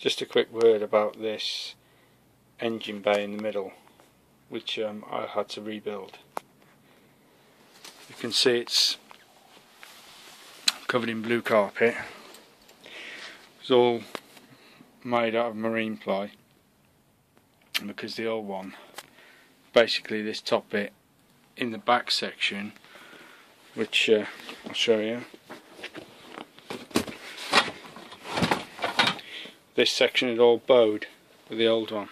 just a quick word about this engine bay in the middle which um, I had to rebuild. You can see it's covered in blue carpet. It's all made out of marine ply because the old one basically this top bit in the back section which uh, I'll show you this section is all bowed with the old one.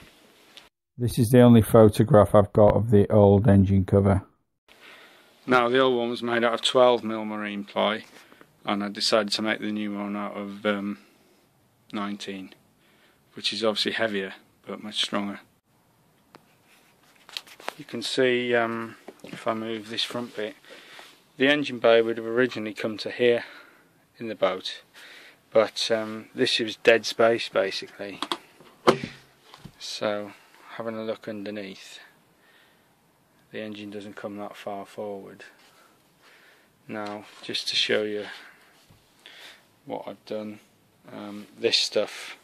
This is the only photograph I've got of the old engine cover. Now the old one was made out of 12 mil marine ply and I decided to make the new one out of um, 19 which is obviously heavier but much stronger. You can see um, if I move this front bit the engine bay would have originally come to here in the boat but um, this is dead space basically. So having a look underneath the engine doesn't come that far forward. Now just to show you what I've done um, this stuff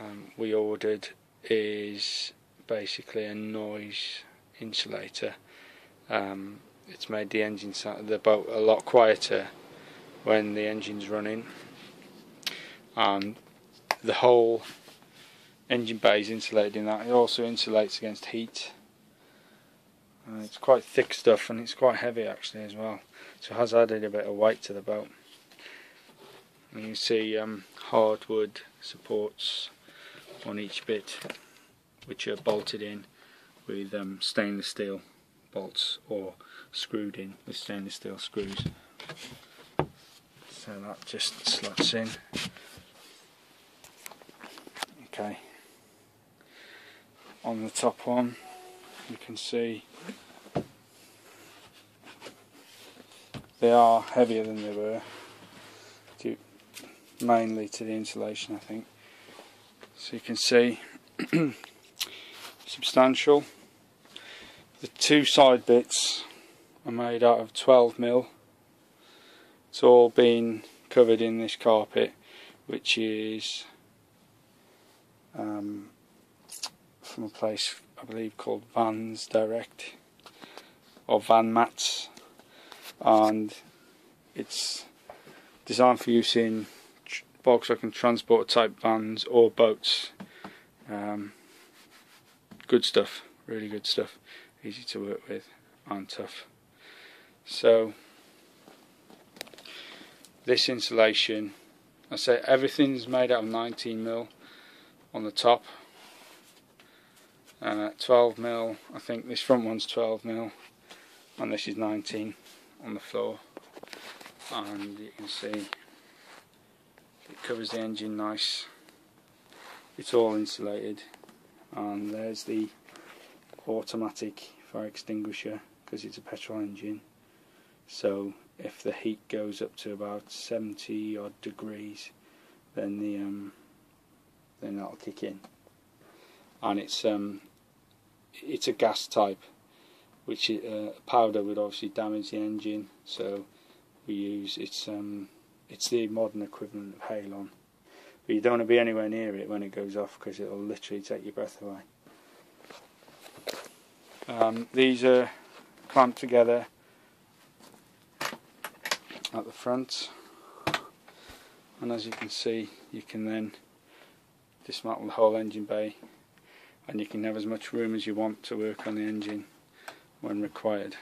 um, we ordered is basically a noise insulator. Um, it's made the engine the boat a lot quieter when the engine's running. And the whole engine bay is insulated in that. It also insulates against heat. It's quite thick stuff and it's quite heavy actually as well. So it has added a bit of weight to the boat and you see um, hardwood supports on each bit which are bolted in with um, stainless steel bolts or screwed in with stainless steel screws so that just slots in. Okay. On the top one you can see they are heavier than they were due mainly to the insulation I think. So you can see substantial. The two side bits are made out of 12 mil it's all been covered in this carpet which is um, from a place I believe called Vans Direct or Van Mats. And it's designed for use in Volkswagen transport type vans or boats. Um, good stuff really good stuff. Easy to work with and tough. So this insulation. I say everything's made out of 19 mil on the top. Uh, 12 mil I think this front one's 12 mil and this is 19 on the floor. And you can see it covers the engine nice. It's all insulated. And there's the automatic fire extinguisher because it's a petrol engine so if the heat goes up to about 70 odd degrees then the um, then that'll kick in. And it's um, it's a gas type which uh, powder would obviously damage the engine. So we use it's um, it's the modern equivalent of Halon. But you don't want to be anywhere near it when it goes off because it'll literally take your breath away. Um, these are clamped together at the front and as you can see you can then dismantle the whole engine bay and you can have as much room as you want to work on the engine when required.